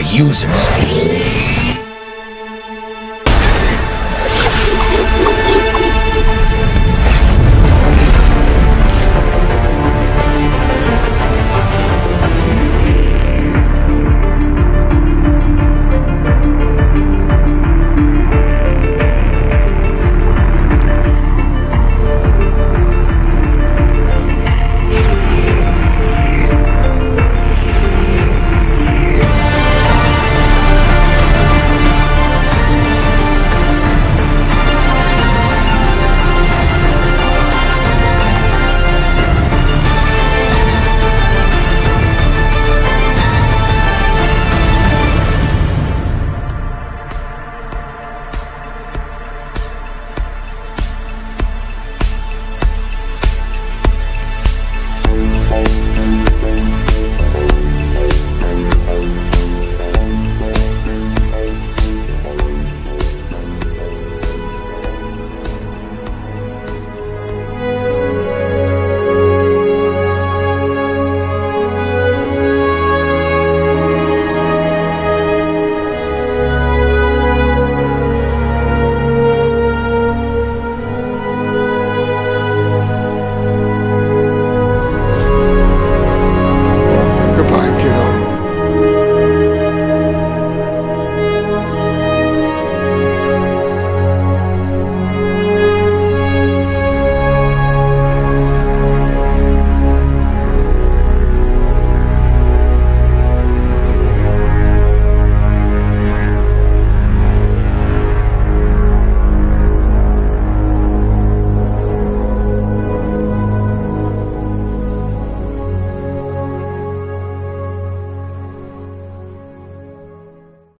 the users.